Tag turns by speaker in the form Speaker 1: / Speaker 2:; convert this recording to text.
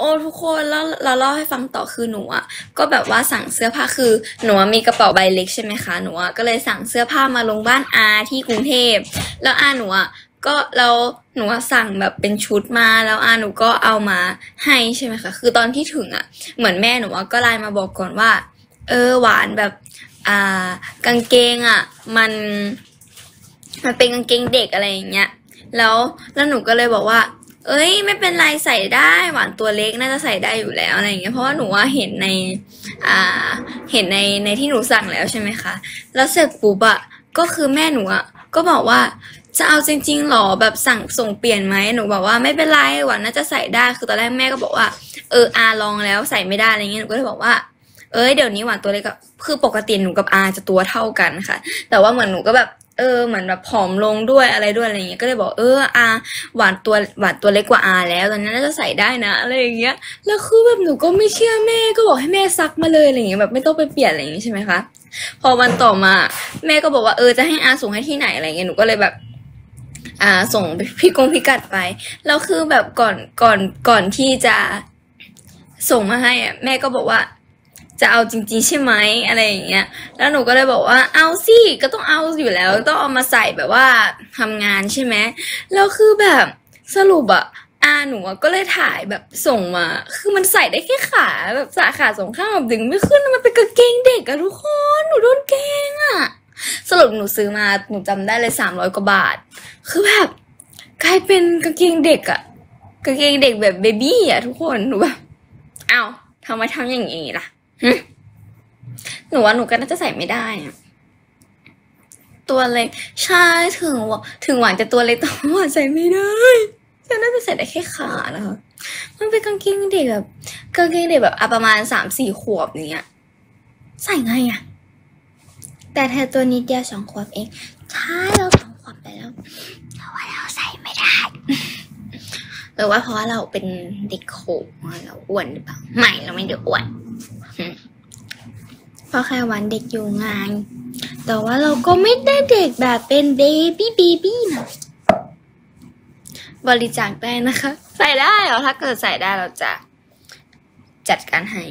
Speaker 1: โอ้ทุกคนแล้วเราเล่าให้ฟังต่อคือหนูอะก็แบบว่าสั่งเสื้อผ้าคือหนูมีกระเป๋าใบเล็กใช่ไหมคะหนูอะก็เลยสั่งเสื้อผ้ามาลงบ้านอาที่กรุงเทพแล้วอาหนูอะก็เราหนูสั่งแบบเป็นชุดมาแล้วอาหนูก็เอามาให้ใช่ไหมคะคือตอนที่ถึงอะเหมือนแม่หนูก็ไลน์มาบอกก่อนว่า เออหวานแบบอ่ากางเกงอะมันมันเป็นกางเกงเด็กอะไรอย่างเงี้ยแล้วแล้วหนูก็เลยบอกว่า เอ้ย ไม่เป็นไรใส่ได้หวานตัวเล็กน่าจะใส่ได้อยู่แล้วอะไรอย่างเงี้ยเพราะว่าหนูว่าเห็นใน อ่า เห็นในในที่หนูสั่งแล้วใช่ไหมคะแล้วเสร็จปุ๊บอะก็คือแม่หนูอะก็บอกว่าจะเอาจริงๆหรอแบบสั่งส่งเปลี่ยนไหมหนูบอกว่าไม่เป็นไรหวานน่าจะใส่ได้คือตอนแรกแม่ก็บอกว่า เอออาลองแล้วใส่ไม่ได้อะไรเงี้ยหนูก็เลยบอกว่าเอ้ยเดี๋ยวนี้หวานตัวเล็กกับคือปกติหนูกับอาจะตัวเท่ากันค่ะ แต่ว่าเหมือนหนูก็แบบ เออเหมือนแบบผอมลงด้วยอะไรด้วยอะไรเงี้ยก็เลยบอกเอออาหวานตัวหวานตัวเล็กกว่าอาแล้วตอนนี้น่าจะใส่ได้นะอะไรอย่างเงี้ยแล้วคือแบบหนูก็ไม่เชื่อแม่ก็บอกให้แม่ซักมาเลยอะไรอย่างเงี้ยแบบไม่ต้องไปเปลี่ยนอะไรอย่างงี้ใช่ไหมคะพอวันต่อมาแม่ก็บอกว่าเออจะให้อาส่งให้ที่ไหนอะไรเงี้ยหนูก็เลยแบบอ่าส่งพี่กงพิกัดไปแล้วคือแบบก่อนก่อนก่อนที่จะส่งมาให้อะแม่ก็บอกว่า จะเอาจริงๆใช่ไหมอะไรอย่างเงี้ย แล้วหนูก็เลยบอกว่าเอาสิก็ต้องเอาอยู่แล้ว ต้องเอามาใส่แบบว่าทำงานใช่ไหมแล้วคือแบบสรุปอะอาหนูก็เลยถ่ายแบบส่งมา คือมันใส่ได้แค่ขาแบบสาขาสองข้างแบบดึงไม่ขึ้นมันเป็นกางเกงเด็กอะทุกคนหนูโดนแกล้งอะสรุปหนูซื้อมาหนูจำได้เลยสามร้อยกว่าบาท คือแบบกลายเป็นกางเกงเด็กอะกางเกงเด็กแบบเบบี้อะทุกคนหนูแบบเอ้าทำไมทำอย่างนี้ล่ะ หนูว่าหนูก็น่าจะใส่ไม่ได้อะตัวเล็กใช่ถึงว่าถึงหวานจะตัวเล็กแต่ว่าหวานใส่ไม่ได้ฉันน่าจะใส่ได้แค่ขานะคะมันเป็นกางเกงเด็กแบบกางเกงเด็กแบบอะประมาณสามสี่ขวบอย่างเงี้ย ใส่ไงอะแต่เธอตัวนิดเดียวสองขวบเองใช่เราสองขวบไปแล้วแต่ว่าเราใส่ไม่ได้หรือว่าเพราะว่าเราเป็นเด็กโขงเราอ้วนหรือเปล่าไม่เราไม่ได้อ้วน เพราะแค่วันเด็กอยู่งาน แต่ว่าเราก็ไม่ได้เด็กแบบเป็นเบบี้เบบี้นะ บริจาคได้นะคะ ใส่ได้เหรอถ้าเกิดใส่ได้เราจะจัดการให้